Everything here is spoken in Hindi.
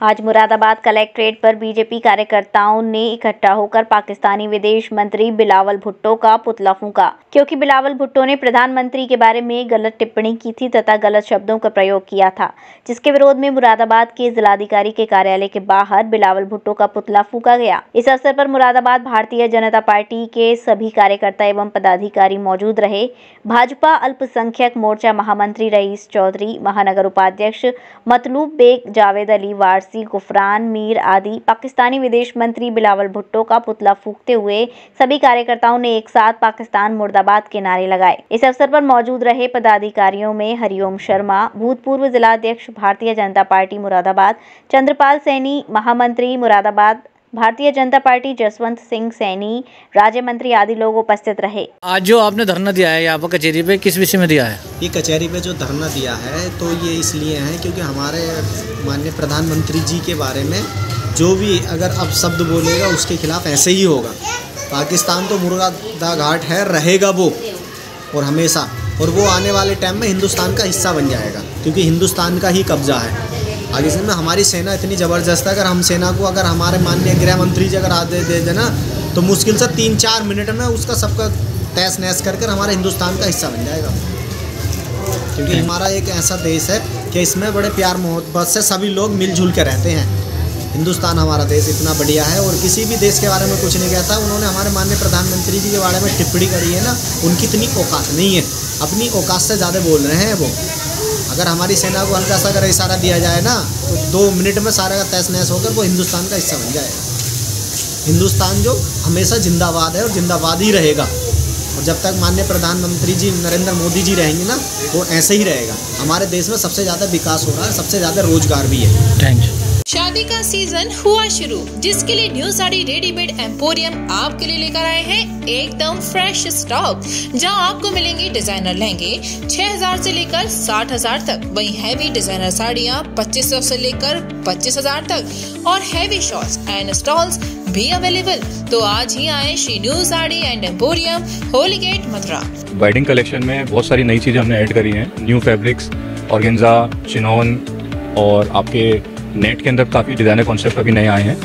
आज मुरादाबाद कलेक्ट्रेट पर बीजेपी कार्यकर्ताओं ने इकट्ठा होकर पाकिस्तानी विदेश मंत्री बिलावल भुट्टो का पुतला फूंका। क्योंकि बिलावल भुट्टो ने प्रधानमंत्री के बारे में गलत टिप्पणी की थी तथा गलत शब्दों का प्रयोग किया था, जिसके विरोध में मुरादाबाद के जिलाधिकारी के कार्यालय के बाहर बिलावल भुट्टो का पुतला फूका गया। इस अवसर पर मुरादाबाद भारतीय जनता पार्टी के सभी कार्यकर्ता एवं पदाधिकारी मौजूद रहे। भाजपा अल्पसंख्यक मोर्चा महामंत्री रईस चौधरी, महानगर उपाध्यक्ष मतलूब बेग जावेद अली वार्ड वारसी गुफरान मीर आदि। पाकिस्तानी विदेश मंत्री बिलावल भुट्टो का पुतला फूकते हुए सभी कार्यकर्ताओं ने एक साथ पाकिस्तान मुर्दाबाद के नारे लगाए। इस अवसर पर मौजूद रहे पदाधिकारियों में हरिओम शर्मा, भूतपूर्व जिलाध्यक्ष भारतीय जनता पार्टी मुरादाबाद, चंद्रपाल सैनी, महामंत्री मुरादाबाद भारतीय जनता पार्टी जसवंत सिंह सैनी राज्य मंत्री आदि लोग उपस्थित रहे। आज जो आपने धरना दिया है यहाँ पर कचहरी पे किस विषय में दिया है? ये कचहरी पे जो धरना दिया है तो ये इसलिए है क्योंकि हमारे माननीय प्रधानमंत्री जी के बारे में जो भी अगर अब शब्द बोलेगा उसके खिलाफ ऐसे ही होगा। पाकिस्तान तो मुर्गा घाट है रहेगा वो और हमेशा। और वो आने वाले टाइम में हिंदुस्तान का हिस्सा बन जाएगा क्योंकि हिंदुस्तान का ही कब्जा है। आगे से में हमारी सेना इतनी ज़बरदस्त है अगर हम सेना को अगर हमारे माननीय गृह मंत्री जी अगर आदेश दे देना तो मुश्किल से तीन चार मिनट में उसका सबका तहस नहस कर कर हमारे हिंदुस्तान का हिस्सा बन जाएगा। क्योंकि हमारा एक ऐसा देश है कि इसमें बड़े प्यार मोहब्बत से सभी लोग मिलजुल के रहते हैं। हिंदुस्तान हमारा देश इतना बढ़िया है और किसी भी देश के बारे में कुछ नहीं कहता। उन्होंने हमारे माननीय प्रधानमंत्री जी के बारे में टिप्पणी करी है ना उनकी इतनी औकात नहीं है। अपनी औकात से ज़्यादा बोल रहे हैं वो। अगर हमारी सेना को हल्का सा अगर इशारा दिया जाए ना तो दो मिनट में सारा का तहस नहस होकर वो हिंदुस्तान का हिस्सा बन जाएगा। हिंदुस्तान जो हमेशा जिंदाबाद है और जिंदाबाद ही रहेगा। और जब तक माननीय प्रधानमंत्री जी नरेंद्र मोदी जी रहेंगे ना, वो ऐसे ही रहेगा। हमारे देश में सबसे ज़्यादा विकास हो रहा है, सबसे ज़्यादा रोज़गार भी है। थैंक यू शादी का सीज़न हुआ शुरू, जिसके लिए न्यू साड़ी रेडीमेड एम्पोरियम आपके लिए लेकर आए हैं एकदम फ्रेश स्टॉक जहाँ आपको मिलेंगे डिज़ाइनर लहंगे 6000 से लेकर 60000 तक। वहीं हैवी डिज़ाइनर साड़ियाँ 2500 से लेकर 25000 तक। और हैवी शॉर्ट्स एंड स्टॉल्स भी अवेलेबल तो आज ही आए Shri new sari and emporium Holi gate Mathura. Wedding collection में बहुत सारी नई चीज़ें हमने ऐड करी हैं। न्यू फैब्रिक्स ऑर्गेन्जा चिनोन और आपके नेट के अंदर काफ़ी डिज़ाइनर कॉन्सेप्ट अभी नए आए हैं।